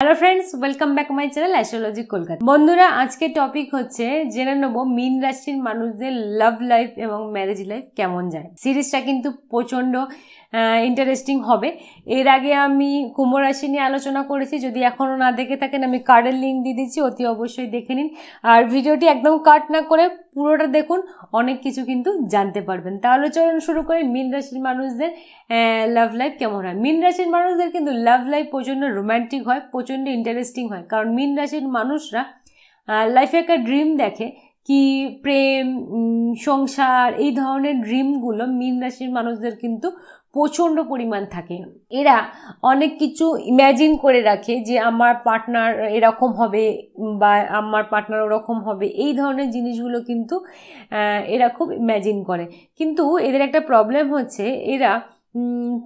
Hello friends welcome back my channel astrology Kolkata বন্ধুরা, আজকে topic হচ্ছে জেনে নেব মিন রাশির মানুষদের লাভ লাইফ এবং ম্যারেজ লাইফ কেমন যায়। সিরিজটা কিন্তু প্রচণ্ড ইন্টারেস্টিং হবে। এর আগে আমি কুম্ভ রাশি নিয়ে আলোচনা করেছি। যদি এখনও না দেখে থাকেন, আমি কার্ডের লিঙ্ক দিয়ে দিচ্ছি, অতি অবশ্যই দেখে নিন। আর ভিডিওটি একদম কাট না করে পুরোটা দেখুন, অনেক কিছু কিন্তু জানতে পারবেন। তাহলে চলুন শুরু করে মিন রাশির মানুষদের লাভ লাইফ কেমন হয়? মিন রাশির মানুষদের কিন্তু লাভ লাইফ প্রচণ্ড রোম্যান্টিক হয়, প্রচণ্ড ইন্টারেস্টিং হয়। কারণ মিন রাশির মানুষরা লাইফে একটা ড্রিম দেখে কি প্রেম সংসার, এই ধরনের ড্রিমগুলো মিন রাশির মানুষদের কিন্তু প্রচণ্ড পরিমাণ থাকে। এরা অনেক কিছু ইম্যাজিন করে রাখে যে আমার পার্টনার এরকম হবে বা আমার পার্টনার ওরকম হবে। এই ধরনের জিনিসগুলো কিন্তু এরা খুব ইম্যাজিন করে। কিন্তু এদের একটা প্রবলেম হচ্ছে, এরা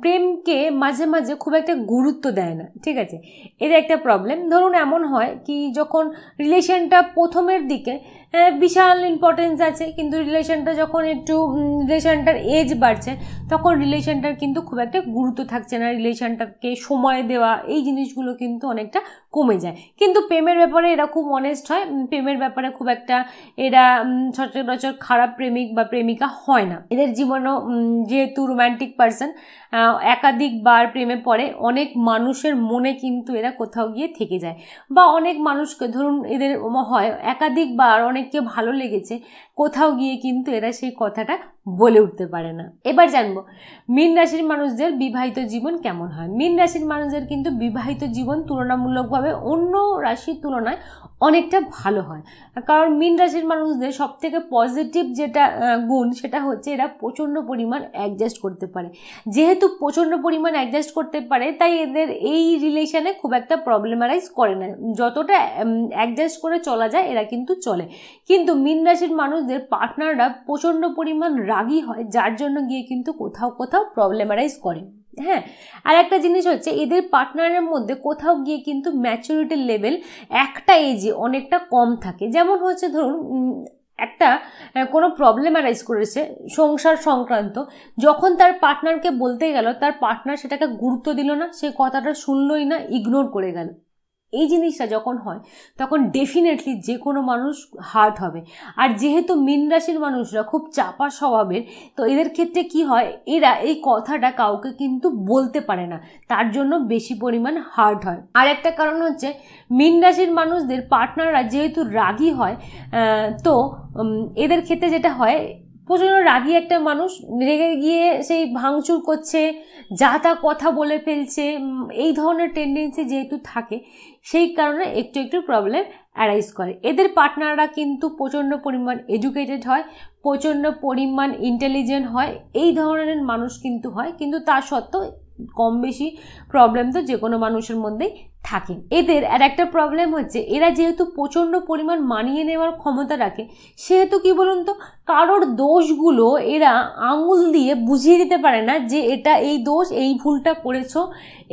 প্রেমকে মাঝে মাঝে খুব একটা গুরুত্ব দেয় না, ঠিক আছে? এদের একটা প্রবলেম ধরুন এমন হয় কি যখন রিলেশনটা প্রথমের দিকে বিশাল ইম্পর্টেন্স আছে। কিন্তু রিলেশনটা যখন একটু রিলেশনটার এজ বাড়ছে, তখন রিলেশনটার কিন্তু খুব একটা গুরুত্ব থাকছে না। রিলেশনটাকে সময় দেওয়া, এই জিনিসগুলো কিন্তু অনেকটা কমে যায়। কিন্তু প্রেমের ব্যাপারে এরা খুব অনেস্ট হয়। প্রেমের ব্যাপারে খুব একটা এরা সচরাচর খারাপ প্রেমিক বা প্রেমিকা হয় না। এদের জীবনও যেহেতু রোম্যান্টিক পার্সন একাধিকবার প্রেমে পড়ে, অনেক মানুষের মনে কিন্তু এরা কোথাও গিয়ে থেকে যায়। বা অনেক মানুষকে, ধরুন এদের হয়, একাধিকবার অনেককে ভালো লেগেছে, কোথাও গিয়ে কিন্তু এরা সেই কথাটা বলে উঠতে পারে না। এবার জানব, মীন রাশির মানুষদের বিবাহিত জীবন কেমন হয়? মীন রাশির মানুষদের কিন্তু বিবাহিত জীবন তুলনামূলকভাবে অন্য রাশির তুলনায় অনেকটা ভালো হয়। কারণ মীন রাশির মানুষদের সব থেকে পজিটিভ যেটা গুণ সেটা হচ্ছে এরা প্রচণ্ড পরিমাণ অ্যাডজাস্ট করতে পারে। যেহেতু প্রচণ্ড পরিমাণ অ্যাডজাস্ট করতে পারে, তাই এদের এই রিলেশনে খুব একটা প্রবলেমারাইজ করে না। যতটা অ্যাডজাস্ট করে চলা যায়, এরা কিন্তু চলে। কিন্তু মীন রাশির মানুষদের পার্টনাররা প্রচণ্ড পরিমাণ রাগী হয়, যার জন্য গিয়ে কিন্তু কোথাও কোথাও প্রবলেমারাইজ করে। হ্যাঁ আর একটা জিনিস হচ্ছে, এদের পার্টনারের মধ্যে কোথাও গিয়ে কিন্তু ম্যাচুরিটির লেভেল একটা এজে অনেকটা কম থাকে। যেমন হচ্ছে ধরুন একটা কোনো প্রবলেম অ্যারাইজ করেছে সংসার সংক্রান্ত, যখন তার পার্টনারকে বলতে গেল, তার পার্টনার সেটাকে গুরুত্ব দিল না, সে কথাটা শুনলই না ইগনোর করে গেল। এই জিনিসটা যখন হয়, তখন ডেফিনেটলি যে কোনো মানুষ হার্ট হবে। আর যেহেতু মিন রাশির মানুষরা খুব চাপা স্বভাবের, তো এদের ক্ষেত্রে কি হয়, এরা এই কথাটা কাউকে কিন্তু বলতে পারে না। তার জন্য বেশি পরিমাণ হার্ট হয়। আর একটা কারণ হচ্ছে, মিন রাশির মানুষদের পার্টনাররা যেহেতু রাগী হয় তো এদের ক্ষেত্রে যেটা হয় প্রচণ্ড রাগি একটা মানুষ, রেগে গিয়ে সেই ভাঙচুর করছে, যা তা কথা বলে ফেলছে এই ধরনের টেন্ডেন্সি যেহেতু থাকে, সেই কারণে একটু একটু প্রবলেম অ্যারাইজ করে। এদের পার্টনাররা কিন্তু প্রচণ্ড পরিমাণ এডুকেটেড হয়, প্রচণ্ড পরিমাণ ইন্টেলিজেন্ট হয়, এই ধরনের মানুষ কিন্তু হয়, কিন্তু তা সত্ত্বেও কম বেশি প্রবলেম তো যে কোনো মানুষের মধ্যেই থাকে। এদের আর একটা প্রবলেম হচ্ছে, এরা যেহেতু প্রচণ্ড পরিমাণ মানিয়ে নেওয়ার ক্ষমতা রাখে, সেহেতু কি বলুন তো, কারোর দোষগুলো এরা আঙুল দিয়ে বুঝিয়ে দিতে পারে না যে এটা এই দোষ, এই ভুলটা করেছ,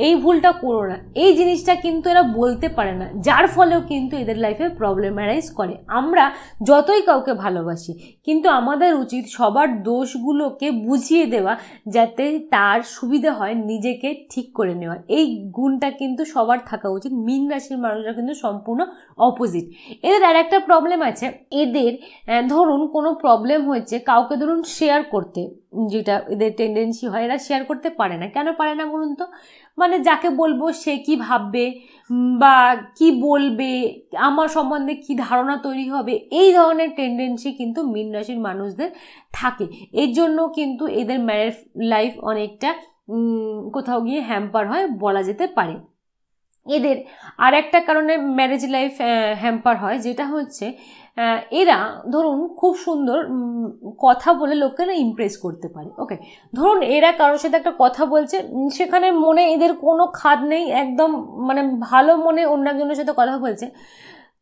এই ভুলটা করো না। এই জিনিসটা কিন্তু এরা বলতে পারে না, যার ফলেও কিন্তু এদের লাইফে প্রবলেম অ্যারাইজ করে। আমরা যতই কাউকে ভালোবাসি, কিন্তু আমাদের উচিত সবার দোষগুলোকে বুঝিয়ে দেওয়া যাতে তার সুবিধা হয় নিজেকে ঠিক করে নেওয়া। এই গুণটা কিন্তু সবার থাকা উচিত। মিন রাশির মানুষরা কিন্তু সম্পূর্ণ অপোজিট এদের আর একটা প্রবলেম আছে। এদের ধরুন কোনো প্রবলেম হয়েছে, কাউকে ধরুন শেয়ার করতে, যেটা এদের টেন্ডেন্সি হয়, এরা শেয়ার করতে পারে না। কেন পারে না বলুন তো? মানে যাকে বলব সে কি ভাববে বা কি বলবে, আমার সম্বন্ধে কি ধারণা তৈরি হবে, এই ধরনের টেন্ডেন্সি কিন্তু মিন রাশির মানুষদের থাকে। এর জন্য কিন্তু এদের ম্যারেজ লাইফ অনেকটা কোথাও গিয়ে হ্যাম্পার হয়, বলা যেতে পারে। এদের আর একটা কারণে ম্যারেজ লাইফ হ্যাম্পার হয়, যেটা হচ্ছে এরা ধরুন খুব সুন্দর কথা বলে লোকেরা ইমপ্রেস করতে পারে। ওকে ধরুন এরা কারোর সাথে একটা কথা বলছে সেখানে মনে এদের কোনো খাদ নেই, একদম মানে ভালো মনে অন্য একজনের সাথে কথা বলছে।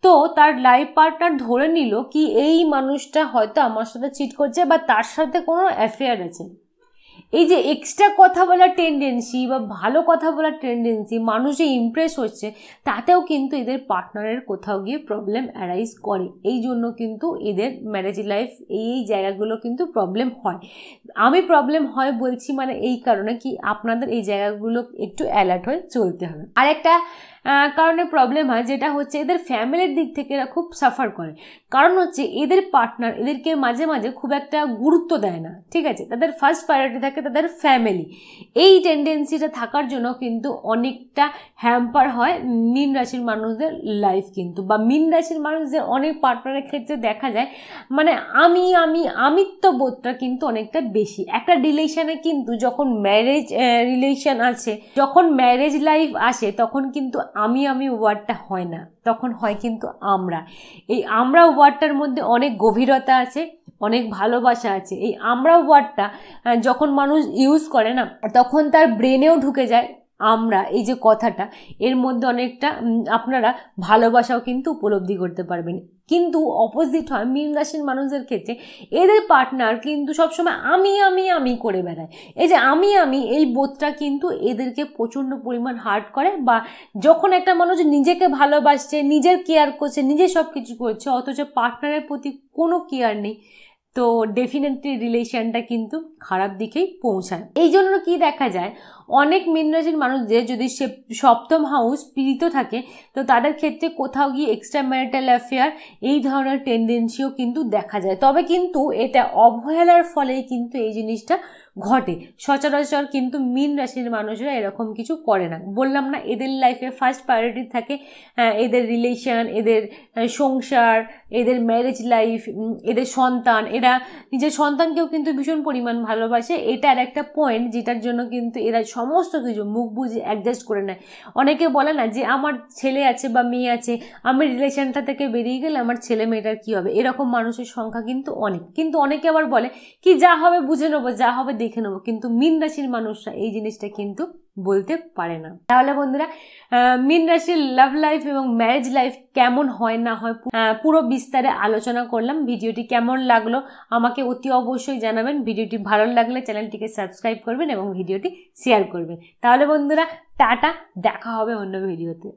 তো তার লাইফ পার্টনার ধরে নিল কি এই মানুষটা হয়তো আমার সাথে চিট করছে বা তার সাথে কোনো অ্যাফেয়ার আছে। এই যে এক্সট্রা কথা বলার টেন্ডেন্সি বা ভালো কথা বলার টেন্ডেন্সি মানুষ যে ইমপ্রেস হচ্ছে, তাতেও কিন্তু এদের পার্টনারের কোথাও গিয়ে প্রবলেম অ্যারাইজ করে। এই জন্য কিন্তু এদের ম্যারেজ লাইফ এই এই জায়গাগুলো কিন্তু প্রবলেম হয়। আমি প্রবলেম হয় বলছি মানে এই কারণে কি আপনাদের এই জায়গাগুলো একটু অ্যালার্ট হয়ে চলতে হবে। আর একটা কারণে প্রবলেম হয়, যেটা হচ্ছে এদের ফ্যামিলির দিক থেকে এরা খুব সাফার করে। কারণ হচ্ছে এদের পার্টনার এদেরকে মাঝে মাঝে খুব একটা গুরুত্ব দেয় না, ঠিক আছে? তাদের ফার্স্ট প্রায়োরিটি থাকে তাদের ফ্যামিলি এই টেন্ডেন্সিটা থাকার জন্য কিন্তু অনেকটা হ্যাম্পার হয় মীন রাশির মানুষদের লাইফ কিন্তু। বা মীন রাশির মানুষদের অনেক পার্টনারের ক্ষেত্রে দেখা যায় মানে আমি আমি, আমিত্ব বোধটা কিন্তু অনেকটা বেশি। একটা রিলেশনে কিন্তু যখন ম্যারেজ রিলেশন আছে, যখন ম্যারেজ লাইফ আসে, তখন কিন্তু আমি আমি ওয়ার্ডটা হয় না। তখন হয় কিন্তু আমরা। এই আমরা ওয়ার্ডটার মধ্যে অনেক গভীরতা আছে, অনেক ভালোবাসা আছে। এই আমরা ওয়ার্ডটা যখন মানুষ ইউজ করে না, তখন তার ব্রেনেও ঢুকে যায় আমরা, এই যে কথাটা। এর মধ্যে অনেকটা আপনারা ভালোবাসাও কিন্তু উপলব্ধি করতে পারবেন। কিন্তু অপোজিট হয় মীন রাশির মানুষদের ক্ষেত্রে। এদের পার্টনার কিন্তু সবসময় আমি আমি আমি করে বেড়ায়। এই যে আমি আমি, এই বোধটা কিন্তু এদেরকে প্রচণ্ড পরিমাণ হার্ট করে বা যখন একটা মানুষ নিজেকে ভালোবাসছে, নিজের কেয়ার করছে নিজে সব কিছু করছে, অথচ পার্টনারের প্রতি কোনো কেয়ার নেই। তো ডেফিনেটলি রিলেশনটা কিন্তু খারাপ দিকেই পৌঁছায়। এই জন্য কি দেখা যায়, অনেক মীন রাশির মানুষদের যদি সে সপ্তম হাউস পীড়িত থাকে, তো তাদের ক্ষেত্রে কোথাও গিয়ে এক্সট্রা ম্যারিটাল অ্যাফেয়ার এই ধরনের টেন্ডেন্সিও কিন্তু দেখা যায়। তবে কিন্তু এটা অবহেলার ফলেই কিন্তু এই জিনিসটা ঘটে। সচরাচর কিন্তু মীন রাশির মানুষরা এরকম কিছু করে না। বললাম না, এদের লাইফে ফার্স্ট প্রায়োরিটি থাকে এদের রিলেশন এদের সংসার, এদের ম্যারেজ লাইফ এদের সন্তান। এরা, নিজের সন্তানকেও কিন্তু ভীষণ পরিমাণ ভালোবাসে। এটার একটা পয়েন্ট যেটার জন্য কিন্তু এরা সমস্ত কিছু মুখ বুঝে অ্যাডজাস্ট করে নেয়। অনেকে বলে না যে, আমার ছেলে আছে বা মেয়ে আছে, আমি রিলেশনটা থেকে বেরিয়ে গেলে আমার ছেলে মেয়েটার কী হবে? এরকম মানুষের সংখ্যা কিন্তু অনেক। কিন্তু অনেকে আবার বলে, কি যা হবে বুঝে নেব, যা হবে দেখে নেব। কিন্তু মীন রাশির মানুষরা এই জিনিসটা কিন্তু বলতে পারে না। তাহলে বন্ধুরা মীন রাশির লাভ লাইফ এবং ম্যারেজ লাইফ কেমন হয় না হয় পুরো বিস্তারে আলোচনা করলাম। ভিডিওটি কেমন লাগল আমাকে অতি অবশ্যই জানাবেন। ভিডিওটি ভালো লাগলে চ্যানেলটিকে সাবস্ক্রাইব করবেন এবং ভিডিওটি শেয়ার করবেন। তাহলে বন্ধুরা, টাটা, দেখা হবে অন্য ভিডিওতে।